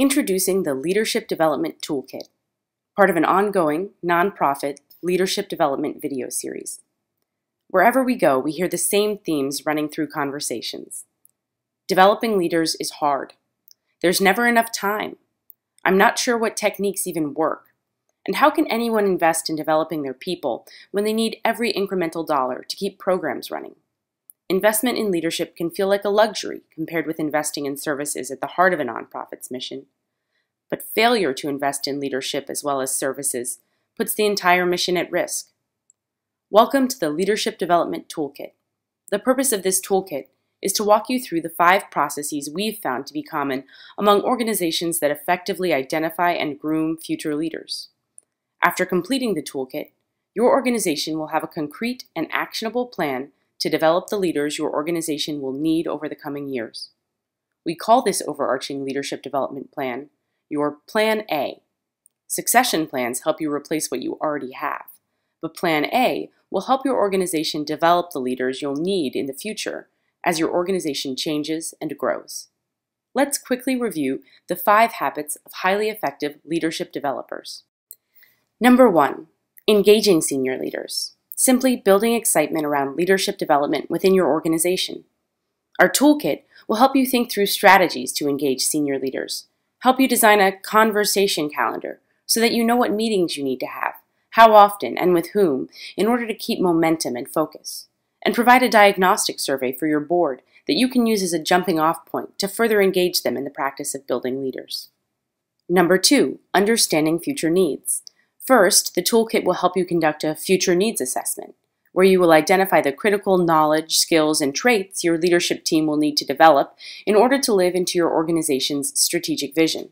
Introducing the Leadership Development Toolkit, part of an ongoing, nonprofit leadership development video series. Wherever we go, we hear the same themes running through conversations. Developing leaders is hard. There's never enough time. I'm not sure what techniques even work. And how can anyone invest in developing their people when they need every incremental dollar to keep programs running? Investment in leadership can feel like a luxury compared with investing in services at the heart of a nonprofit's mission. But failure to invest in leadership as well as services puts the entire mission at risk. Welcome to the Leadership Development Toolkit. The purpose of this toolkit is to walk you through the five processes we've found to be common among organizations that effectively identify and groom future leaders. After completing the toolkit, your organization will have a concrete and actionable plan to develop the leaders your organization will need over the coming years. We call this overarching leadership development plan your Plan A. Succession plans help you replace what you already have, but Plan A will help your organization develop the leaders you'll need in the future as your organization changes and grows. Let's quickly review the five habits of highly effective leadership developers. Number one, engaging senior leaders simply building excitement around leadership development within your organization. Our toolkit will help you think through strategies to engage senior leaders, help you design a conversation calendar so that you know what meetings you need to have, how often, and with whom in order to keep momentum and focus, and provide a diagnostic survey for your board that you can use as a jumping off point to further engage them in the practice of building leaders. Number two, understanding future needs. First, the toolkit will help you conduct a future needs assessment, where you will identify the critical knowledge, skills, and traits your leadership team will need to develop in order to live into your organization's strategic vision.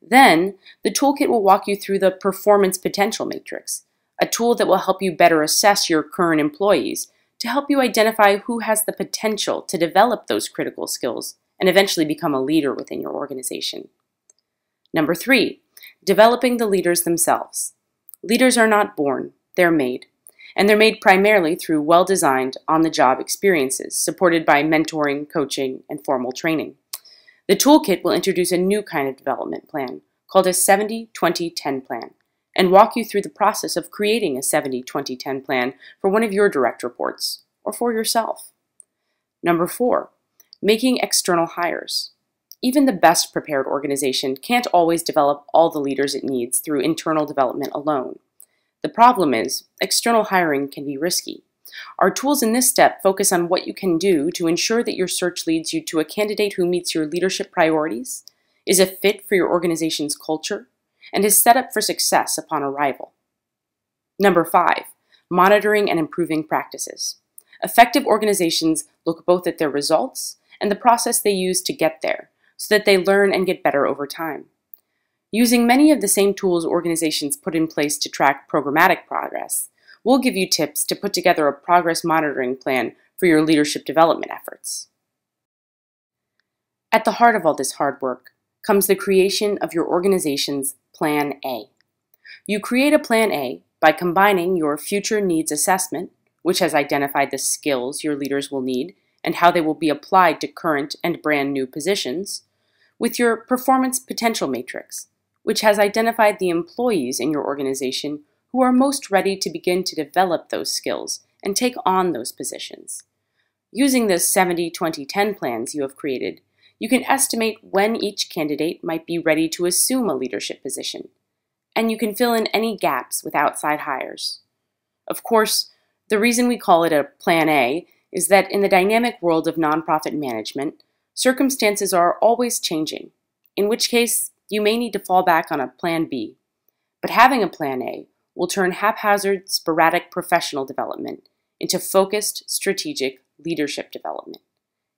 Then, the toolkit will walk you through the Performance Potential Matrix, a tool that will help you better assess your current employees to help you identify who has the potential to develop those critical skills and eventually become a leader within your organization. Number three, developing the leaders themselves. Leaders are not born, they're made. And they're made primarily through well designed, on the job experiences, supported by mentoring, coaching, and formal training. The toolkit will introduce a new kind of development plan called a 70 20 10 plan and walk you through the process of creating a 70 20 10 plan for one of your direct reports or for yourself. Number four, making external hires. Even the best prepared organization can't always develop all the leaders it needs through internal development alone. The problem is, external hiring can be risky. Our tools in this step focus on what you can do to ensure that your search leads you to a candidate who meets your leadership priorities, is a fit for your organization's culture, and is set up for success upon arrival. Number five, monitoring and improving practices. Effective organizations look both at their results and the process they use to get there so that they learn and get better over time. Using many of the same tools organizations put in place to track programmatic progress, we'll give you tips to put together a progress monitoring plan for your leadership development efforts. At the heart of all this hard work comes the creation of your organization's Plan A. You create a Plan A by combining your future needs assessment, which has identified the skills your leaders will need and how they will be applied to current and brand new positions, with your performance potential matrix, which has identified the employees in your organization who are most ready to begin to develop those skills and take on those positions. Using the 70 20 10 plans you have created, you can estimate when each candidate might be ready to assume a leadership position, and you can fill in any gaps with outside hires. Of course, the reason we call it a Plan A is that in the dynamic world of nonprofit management, circumstances are always changing, in which case you may need to fall back on a Plan B. But having a Plan A will turn haphazard, sporadic professional development into focused, strategic leadership development.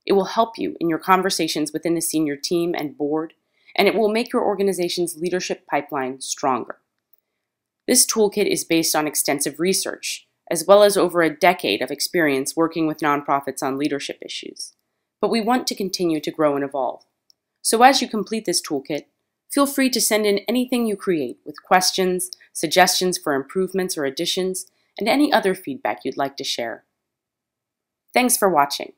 It will help you in your conversations within the senior team and board, and it will make your organization's leadership pipeline stronger. This toolkit is based on extensive research as well as over a decade of experience working with nonprofits on leadership issues. But we want to continue to grow and evolve. So as you complete this toolkit, feel free to send in anything you create with questions, suggestions for improvements or additions, and any other feedback you'd like to share. Thanks for watching.